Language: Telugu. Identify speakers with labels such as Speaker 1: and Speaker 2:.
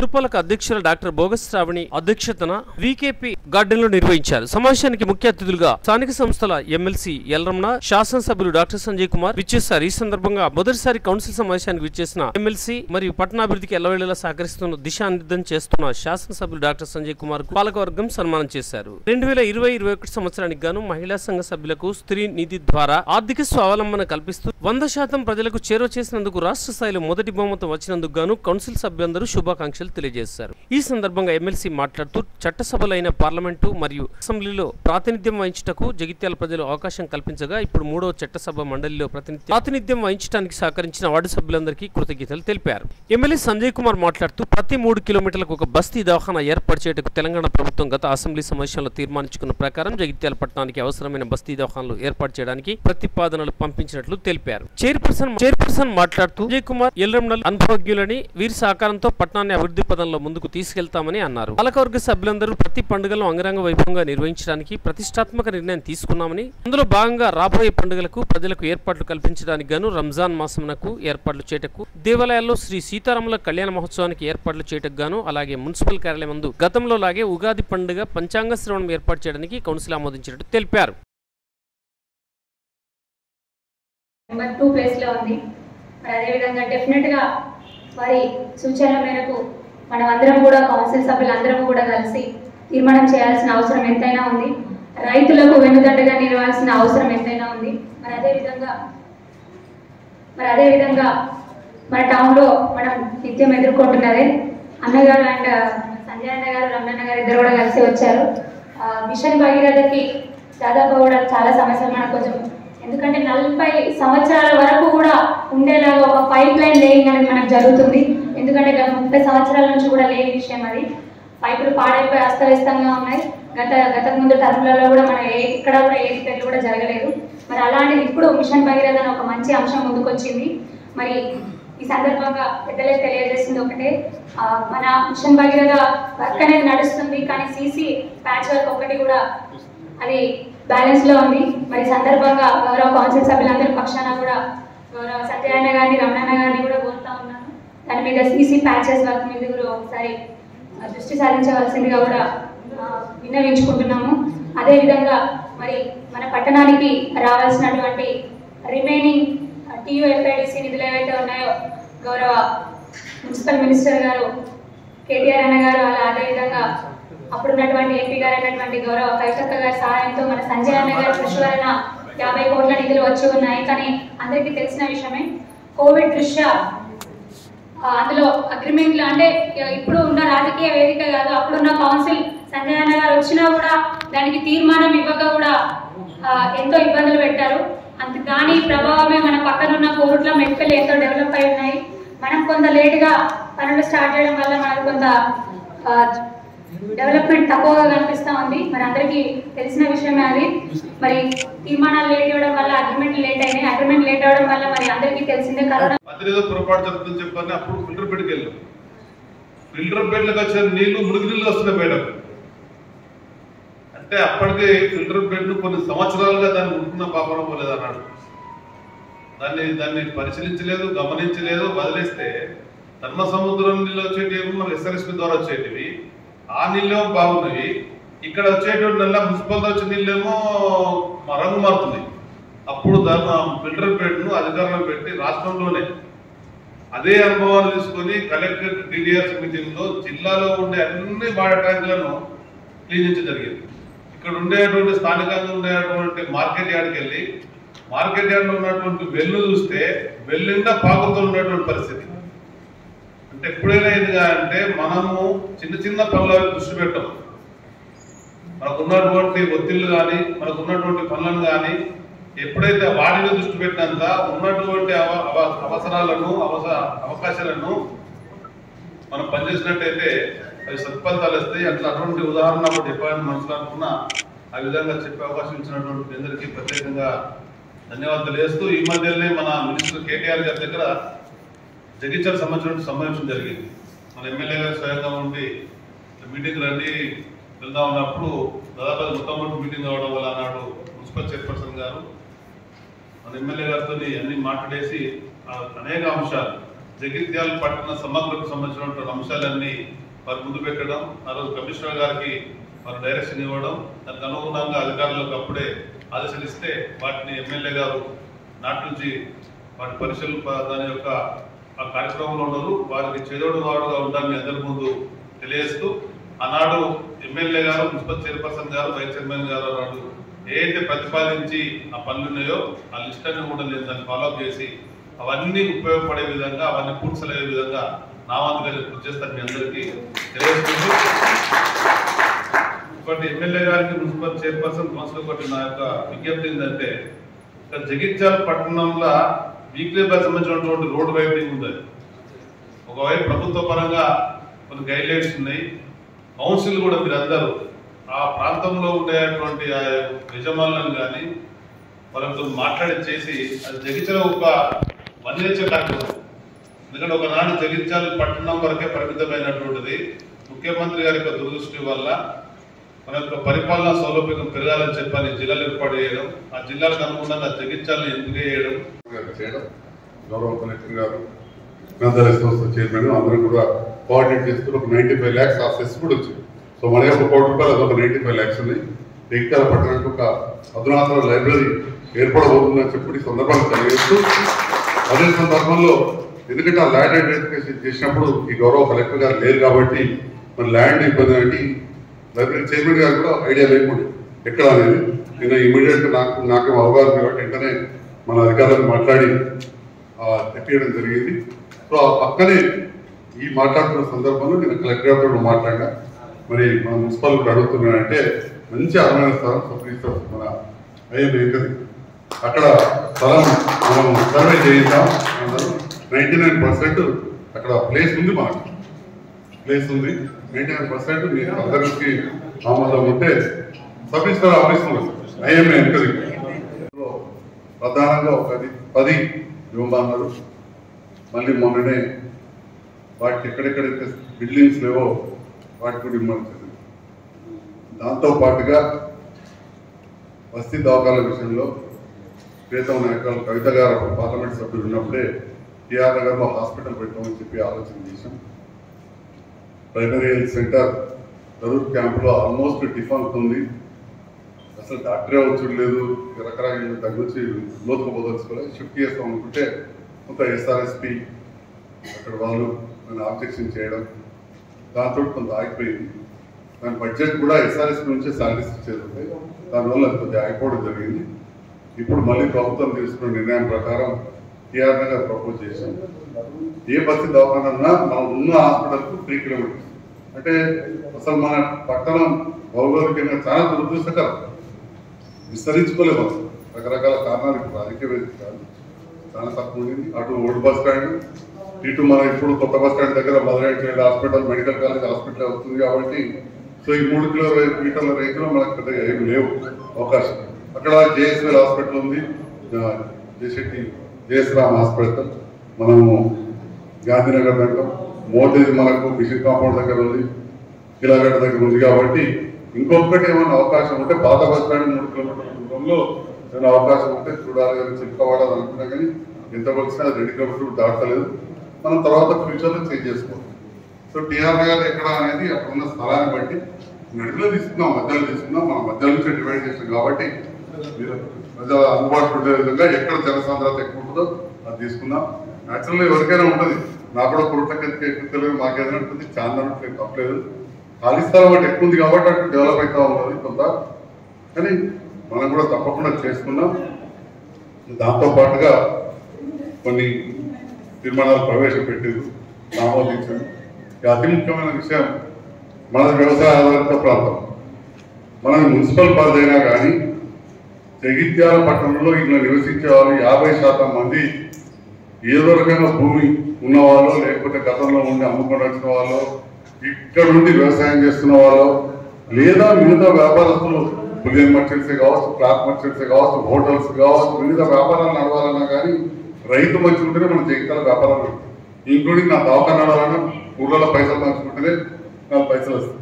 Speaker 1: పురపాలక అధ్యక్షుల డాక్టర్ భోగశ్రావణి అధ్యక్షతన వికేపీ గార్డెన్లో నిర్వహించారు. సమావేశానికి ముఖ్య అతిథులుగా స్థానిక సంస్థల ఎమ్మెల్సీ ఎల్రమణ శాసనసభ్యులు డాక్టర్ సంజయ్ కుమార్ విచ్చేశారు. ఈ సందర్భంగా మొదటిసారి కౌన్సిల్ సమావేశానికి విచ్చేసిన ఎమ్మెల్సీ మరియు పట్టణాభివృద్ధికి ఎల్లవేళలా సహకరిస్తున్న దిశానిర్దం చేస్తున్న శాసనసభ్యులు డాక్టర్ సంజయ్ కుమార్కు పాలకవర్గం సన్మానం చేశారు. రెండు వేల ఇరవై ఇరవై ఒకటి సంవత్సరానికి గాను మహిళా సంఘ సభ్యులకు స్త్రీ నిధి ద్వారా ఆర్థిక స్వావలంబన కల్పిస్తూ వంద శాతం ప్రజలకు చేరువ చేసినందుకు రాష్ట్ర స్థాయిలో మొదటి బహుమతం వచ్చినందుకు గాను కౌన్సిల్ సభ్యులందరూ శుభాకాంక్షలు తెలియజేశారు. ఈ సందర్భంగా ఎమ్మెల్సీ మాట్లాడుతూ చట్టసభలైన పార్లమెంట్ మరియు అసెంబ్లీలో ప్రాతినిధ్యం వహించుటకు జగిత్యాల ప్రజలు అవకాశం కల్పించగా ఇప్పుడు మూడో చట్టసభ మండలిలో ప్రతినిధి ప్రాతినిధ్యం వహించడానికి సహకరించిన వార్డు సభ్యులందరికీ కృతజ్ఞతలు తెలిపారు. ఎమ్మెల్యే సంజయ్ కుమార్ మాట్లాడుతూ ప్రతి మూడు కిలోమీటర్లకు ఒక బస్తీ దవాఖానా ఏర్పాటు చేయటకు తెలంగాణ ప్రభుత్వం గత అసెంబ్లీ సమావేశంలో తీర్మానించుకున్న ప్రకారం జగిత్యాల పట్టణానికి అవసరమైన బస్తీ దవాఖానాలు ఏర్పాటు చేయడానికి ప్రతిపాదనలు పంపించినట్లు తెలిపారు. చైర్పర్సన్ చైర్పర్సన్ మాట్లాడుతూ సంజయ్ కుమార్ ఎల్లండల్ అనుభవజ్ఞులని వీరి సహకారంతో పట్టణాన్ని అభివృద్ధి పదంలో ముందుకు తీసుకెళ్తామని అన్నారు. పాలకవర్గ సభ్యులందరూ ప్రతి పండుగ పండుగలను అంగరంగ వైభవంగా నిర్వహించడానికి ప్రతిష్టాత్మక నిర్ణయం తీసుకున్నామని అందులో భాగంగా రాబోయే పండుగలకు ప్రజలకు ఏర్పాట్లు కల్పించడానికి గాను రంజాన్ మాసమునకు ఏర్పాట్లు చేయటకు దేవాలయాల్లో శ్రీ సీతారాముల కళ్యాణ మహోత్సవానికి ఏర్పాట్లు చేయటకు గాను అలాగే మున్సిపల్ కార్యాలయం ముందు గతంలో లాగే ఉగాది పండుగ పంచాంగ శ్రవణం ఏర్పాటు చేయడానికి కౌన్సిల్ ఆమోదించినట్టు తెలిపారు.
Speaker 2: నెంబర్ టూ ప్లేస్లో ఉంది. మరి అదేవిధంగా డెఫినెట్గా వారి సూచనల మేరకు మనం అందరం కూడా కౌన్సిల్ సభ్యులందరం కూడా కలిసి తీర్మానం చేయాల్సిన అవసరం ఎంతైనా ఉంది. రైతులకు వెన్నుదండగా నిలవాల్సిన అవసరం ఎంతైనా ఉంది. మరి అదేవిధంగా మరి అదేవిధంగా మన టౌన్లో మనం నిత్యం ఎదుర్కొంటున్నదే అన్నగారు అండ్ సంజయ్ అన్న గారు రమణన్న గారు ఇద్దరు కూడా కలిసి వచ్చారు. మిషన్ భగీరథకి దాదాపు కూడా చాలా సమస్యలు మనకు కొంచెం ఎందుకంటే నలభై సంవత్సరాల వరకు కూడా ఉండేలాగా ఒక పైప్ లైన్ లేయింగ్ అనేది మనకు జరుగుతుంది. ఎందుకంటే గత ముప్పై సంవత్సరాల నుంచి కూడా లేని విషయం అది. పైపులు పాడైపోయి అస్తవ్యస్తంగా ఉన్నాయి. గత గత ముందు టర్ములలో కూడా మన ఏ ఇక్కడ కూడా ఏ రిపేర్లు కూడా జరగలేదు. మరి అలాంటిది ఇప్పుడు మిషన్ భగీరథ అని ఒక మంచి అంశం ముందుకొచ్చింది. మరి ఈ సందర్భంగా పెద్దలే తెలియజేసింది ఒకటే. మన మిషన్ భగీరథ వర్క్ అనేది నడుస్తుంది కానీ సీసీ ప్యాచ్ వర్క్ ఒకటి కూడా అది బ్యాలెన్స్లో ఉంది. మరి సందర్భంగా గౌరవ కౌన్సిల్ సభ్యులందరి పక్షాన కూడా గౌరవ సత్యనారాయణ గారిని రమణన్న గారిని కూడా కోరుతా ఉన్నాను. దాని మీద సీసీ ప్యాచెస్ వర్క్ మీద కూడా ఒకసారి దృష్టి సాధించవలసిందిగా కూడా విన్నవించుకుంటున్నాము. అదేవిధంగా మరి మన పట్టణానికి రావాల్సినటువంటి రిమైనింగ్ టీయూఎఫ్ఐడిసి నిధులు ఏవైతే ఉన్నాయో గౌరవ మున్సిపల్ మినిస్టర్ గారు కేటీఆర్ అన్న గారు అలా అదేవిధంగా అప్పుడున్నటువంటి ఎంపీ గారు అయినటువంటి గౌరవ కవితక్క గారి సహాయంతో మన సంజయ్ అన్న గారి కృషి వలన యాభై కోట్ల నిధులు వచ్చి ఉన్నాయి. కానీ అందరికీ తెలిసిన విషయమే కోవిడ్ దృష్ట్యా అందులో అగ్రిమెంట్లు అంటే ఇప్పుడు ఉన్న రాజకీయ వేదిక కాదు అప్పుడున్న కౌన్సిల్ సంజయ్ అన్న గారు వచ్చినా కూడా దానికి తీర్మానం ఇవ్వక కూడా ఎంతో ఇబ్బందులు పెట్టారు. అంత దాని ప్రభావమే మన పక్కన ఉన్న కోర్టుల మెట్పల్లి ఎంతో డెవలప్ అయి ఉన్నాయి. మనం కొంత లేటుగా పనులు స్టార్ట్ చేయడం వల్ల మనకు కొంత డెవలప్మెంట్ తక్కువగా కనిపిస్తూ ఉంది. మరి అందరికీ తెలిసిన విషయమే అది. మరి తీర్మానాలు లేట్ ఇవ్వడం వల్ల అగ్రిమెంట్ లేట్ అయినాయి. అగ్రిమెంట్ లేట్ అవ్వడం వల్ల మరి అందరికీ తెలిసిందే కరోనా
Speaker 3: అతనేదో పొరపాటు జరుగుతుందని చెప్పని అప్పుడు ఫిల్టర్ బెడ్కి వెళ్ళాం. ఫిల్టర్ బెడ్లకు వచ్చిన నీళ్ళు మురికి నీళ్ళు వస్తున్నాయి మేడం. అంటే అప్పటికే ఫిల్టర్ బెడ్ కొన్ని సంవత్సరాలుగా దాన్ని ఉంటున్న పాపడం పోలేదు అన్నాడు. దాన్ని దాన్ని పరిశీలించలేదు గమనించలేదు వదిలేస్తే ధర్మ సముద్రం నీళ్ళు వచ్చేటివి మన ఎస్ఆర్ఎస్పీ ద్వారా వచ్చేటివి. ఆ నీళ్ళేమో బాగున్నవి ఇక్కడ వచ్చేటువంటి నెల మున్సిపల్ వచ్చే నీళ్ళేమో రంగు మారుతుంది. అప్పుడు దాన్ని ఫిల్టర్ బెడ్ను అధికారంలో పెట్టి రాష్ట్రంలోనే అదే అనుభవాలు తీసుకొని కలెక్టర్ డిడిఆర్ సమితిలో జిల్లాలో ఉండే అన్ని వాటర్ ట్యాంకులను క్లీనించడం జరిగింది. ఇక్కడ ఉండేటువంటి స్థానికంగా ఉండేటువంటి మార్కెట్ యార్డ్కి వెళ్ళి మార్కెట్ యార్డ్లో ఉన్నటువంటి వెల్లు చూస్తే వెల్లుండా పాకుతో ఉన్నటువంటి పరిస్థితి. అంటే ఎప్పుడైనా ఇదిగా అంటే మనము చిన్న చిన్న పనుల దృష్టి పెట్టము మనకు ఉన్నటువంటి కానీ మనకు ఉన్నటువంటి పనులను కానీ ఎప్పుడైతే వాటిని దృష్టి పెట్టినంత ఉన్నటువంటి అవ- అవసరాలను అవకాశాలను మనం పనిచేసినట్టయితే అవి సత్ఫలితాలు వస్తాయి. అట్లా అటువంటి ఉదాహరణ ఒకటి చెప్పాలని మనసులో అనుకున్నా ఆ విధంగా చెప్పే అవకాశం ఇచ్చినటువంటి అందరికీ ప్రత్యేకంగా ధన్యవాదాలు వేస్తూ ఈ మధ్యనే మన మినిస్టర్ కేటీఆర్ గారి దగ్గర జగిత్యాల సంబంధించిన సమావేశం జరిగింది. మన ఎమ్మెల్యే గారు స్వయంగా ఉండి మీటింగ్ రండి వెళ్దాం ఉన్నప్పుడు దాదాపు మొట్టమొదటి మీటింగ్ అవడం వల్ల అన్నాడు మున్సిపల్ చైర్పర్సన్ గారు. మన ఎమ్మెల్యే గారితో అన్ని మాట్లాడేసి అనేక అంశాలు జగిత్యాల పట్టణ సమగ్రకు సంబంధించినటువంటి అంశాలన్నీ వారు ముందు పెట్టడం ఆ రోజు కమిషనర్ గారికి వారు డైరెక్షన్ ఇవ్వడం దానికి అనుగుణంగా అధికారులకు అప్పుడే ఆదేశాలు ఇస్తే వాటిని ఎమ్మెల్యే గారు నాటి నుంచి వాటి పరిశీలన దాని యొక్క ఆ కార్యక్రమంలో ఉండరు వారికి చేదోడు వాడుగా ఉండాలని అందరి ముందు తెలియజేస్తూ ఆనాడు ఎమ్మెల్యే గారు మున్సిపల్ చైర్పర్సన్ గారు వైస్ చైర్మన్ గారు అన్నాడు ఏదైతే ప్రతిపాదించి ఆ పనులు ఉన్నాయో ఆ లిస్ట్ అన్ని కూడా నేను దాన్ని ఫాలోఅప్ చేసి అవన్నీ ఉపయోగపడే విధంగా అవన్నీ పూర్చలయ్యే విధంగా నా వంతుగా కృషి చేస్తాను మీ అందరికీ. తెలియజేస్తుంది ఒకటి ఎమ్మెల్యే గారికి మున్సిపల్ చైర్పర్సన్ కౌన్సిల్ ఒకటి నా యొక్క విజ్ఞప్తి ఏంటంటే ఇక్కడ జగిత్యాల పట్టణంలో వీక్లీ బై సంబంధించినటువంటి రోడ్ వైపింగ్ ఉంది. ఒకవైపు ప్రభుత్వ పరంగా కొన్ని గైడ్ లైన్స్ ఉన్నాయి. కౌన్సిల్ కూడా మీరు అందరూ ఆ ప్రాంతంలో ఉండేటువంటి ఆ యజమానులను కానీ వాళ్ళతో మాట్లాడి చేసి అది జగిత్యాల ఒక వన్యచ కార్యక్రమం ఎందుకంటే ఒకనాడు జగిత్యాల పట్టణం వరకే పరిమితమైనటువంటిది. ముఖ్యమంత్రి గారి యొక్క దురదృష్టి వల్ల మన యొక్క పరిపాలనా సౌలభ్యం పెరగాలని చెప్పని జిల్లాలు ఏర్పాటు చేయడం ఆ జిల్లాలకు అనుగుణంగా జగిత్యాలను ఎంపిక చేయడం.
Speaker 4: చేయడం గౌరవ కలెక్టర్ గారు గ్రంథాలయ చైర్మన్ అందరం కూడా కోఆర్డినేట్ చేస్తూ ఒక నైంటీ ఫైవ్ ల్యాక్స్ ఆ సెస్ కూడా వచ్చింది. సో మన యొక్క కోటి రూపాయలు అదొక నైంటీ ఫైవ్ ల్యాక్స్ ఉన్నాయి జగిత్యాల పట్టణానికి ఒక అధునాతన లైబ్రరీ ఏర్పడబోతుందని చెప్పి ఈ సందర్భాన్ని తెలియజేస్తూ అదే సందర్భంలో ఎందుకంటే ఆ ల్యాండ్ ఐడెంటిఫికేషన్ చేసినప్పుడు ఈ గౌరవ కలెక్టర్ గారు లేరు కాబట్టి మన ల్యాండ్ ఇబ్బంది అంటే లైబ్రరీ చైర్మన్ గారు కూడా ఐడియా లేకుండా. ఎక్కడ అనేది? నేను ఇమీడియట్గా నాకు నాకేం అవగాహన కాబట్టి వెంటనే మన అధికారులకు మాట్లాడి తెప్పించడం తెప్పియడం జరిగింది. సో ఆ పక్కనే ఈ మాట్లాడుతున్న సందర్భంలో నేను కలెక్టర్ గారితో మాట్లాడినా. మరి మన మున్సిపల్ కూడా అడుగుతున్నానంటే మంచి అర్హమైన స్థలం సబ్రిజిస్టర్ మన ఐఎం అక్కడ స్థలం మనం సర్వే చేయిద్దాం. నైంటీ నైన్ పర్సెంట్ అక్కడ ప్లేస్ ఉంది మనకు. ప్లేస్ ఉంది. నైంటీ నైన్ పర్సెంట్ మీరు అందరికి ఆమోదం ఉంటే సబ్ ఆఫీస్ ఉంది ఐఎంఏ ఎంకది ప్రధానంగా ఒక పది పది ఇవ్వమన్నారు మళ్ళీ మొన్ననే వాటికి ఎక్కడెక్కడైతే బిల్డింగ్స్ లేవో వాటికి కూడా దాంతో పాటుగా బస్తీ దవాఖాన విషయంలో ప్రీతం నాయకులు కవిత గారు పార్లమెంట్ సభ్యులు ఉన్నప్పుడే టీఆర్ నగర్లో హాస్పిటల్ పెట్టామని చెప్పి ఆలోచన చేశాం. ప్రైమరీ హెల్త్ సెంటర్ దరూర్ క్యాంప్లో ఆల్మోస్ట్ డిఫాల్ట్ ఉంది. అసలు డాక్టరే వచ్చుడు లేదు రకరకాల దగ్గర నుంచి లోతుకు పోదలుచుకోలేదు షిఫ్ట్ చేస్తాం అనుకుంటే కొంత ఎస్ఆర్ఎస్పి అక్కడ వాళ్ళు నన్ను ఆబ్జెక్షన్ చేయడం దాంతో కొంత ఆగిపోయింది. దాని బడ్జెట్ కూడా ఎస్ఆర్ఎస్ నుంచే సాలరీస్ ఇచ్చేది. దానివల్ల అది కొద్దిగా ఆగిపోవడం జరిగింది. ఇప్పుడు మళ్ళీ ప్రభుత్వం తీసుకున్న నిర్ణయం ప్రకారం టీఆర్ నగర్ ప్రపోజ్ చేశాం. ఏ బస్సు దవాఖానన్నా మనం ఉన్న హాస్పిటల్కు త్రీ కిలోమీటర్స్ అంటే అసలు మన పట్టణం భౌగోళికంగా చాలా దురదృష్టకరం. విస్తరించుకోలేము అసలు. రకరకాల కారణాలు ఇప్పుడు రాజకీయ వేదిక కాదు. చాలా తక్కువ ఉండింది. అటు ఓల్డ్ బస్ స్టాండ్ ఇటు మన ఇప్పుడు కొత్త బస్ స్టాండ్ దగ్గర మదనైట్ హాస్పిటల్ మెడికల్ కాలేజ్ హాస్పిటల్ అవుతుంది కాబట్టి సో ఈ మూడు కిలో మీటర్ల రేంజ్లో మనకు పెద్దగా ఏమి లేవు. అవకాశం అక్కడ జేఎస్ఎల్ హాస్పిటల్ ఉంది. జేసెట్టి జేఎస్ రామ్ హాస్పిటల్. మనము గాంధీనగర్ దగ్గర మోదీది మనకు మిషన్ కాంపౌండ్ దగ్గర ఉంది. కిలాగడ్డ దగ్గర ఉంది కాబట్టి ఇంకొకటి ఏమైనా అవకాశం ఉంటే పాత బస్ స్టాండ్ మూడు కిలోమీటర్ల దూరంలో ఏమైనా అవకాశం ఉంటే చూడాలి కానీ చెప్పుకోవాలని అనుకున్నా కానీ ఎంత వచ్చినా అది రెండు కిలోమీటర్లు దాటలేదు. మనం తర్వాత ఫ్యూచర్లో చేంజ్ చేసుకోవచ్చు సో టీఆర్ గారు ఎక్కడ అనేది అక్కడ ఉన్న స్థలాన్ని బట్టి నడిలో తీసుకున్నాం మధ్యలో తీసుకున్నాం మన మధ్యలో నుంచి డివైడ్ చేసాం కాబట్టి మీరు అందుబాటులో ఉండే విధంగా ఎక్కడ జనసాంద్రత ఎక్కువ ఉంటుందో అది తీసుకుందాం. న్యాచురల్గా ఎవరికైనా ఉంటుంది. నాకు కూడా పురుటకి ఎక్కువ తెలియదు మాకేదైనా ఉంటుంది చాలా ఉంటుంది తప్పలేదు ఖాళీ స్థలం అంటే ఎక్కువ ఉంది కాబట్టి అటు డెవలప్ అవుతా ఉన్నది కొంత. కానీ మనం కూడా తప్పకుండా చేసుకున్నాం దాంతో పాటుగా కొన్ని తీర్మానాలు ప్రవేశపెట్టింది ఆమోదించారు ఇక అతి ముఖ్యమైన విషయం. మనది వ్యవసాయ ఆధారిత ప్రాంతం. మన మున్సిపల్ పరిధి అయినా కానీ జగిత్యాల పట్టణంలో ఇలా నివసించే వాళ్ళు యాభై శాతం మంది ఏదో రకంగా భూమి ఉన్నవాళ్ళు లేకపోతే గతంలో ఉండి అమ్ముకొని వచ్చిన వాళ్ళు ఇక్కడ నుండి వ్యవసాయం చేస్తున్న వాళ్ళు లేదా మిగతా వ్యాపారస్తులు బులియన్ మర్చెంట్సే కావచ్చు క్లాత్ మర్చెంట్సే కావచ్చు హోటల్స్ కావచ్చు వివిధ వ్యాపారాలు నడవాలన్నా కానీ రైతు మంచి ఉంటేనే మన జగిత్యాల వ్యాపారాలు ఇంక్లూడింగ్ నా దవాఖాన నడవాలన్నా ఊళ్ళలో పైసలు పంచుకుంటేనే నాకు పైసలు వస్తాయి.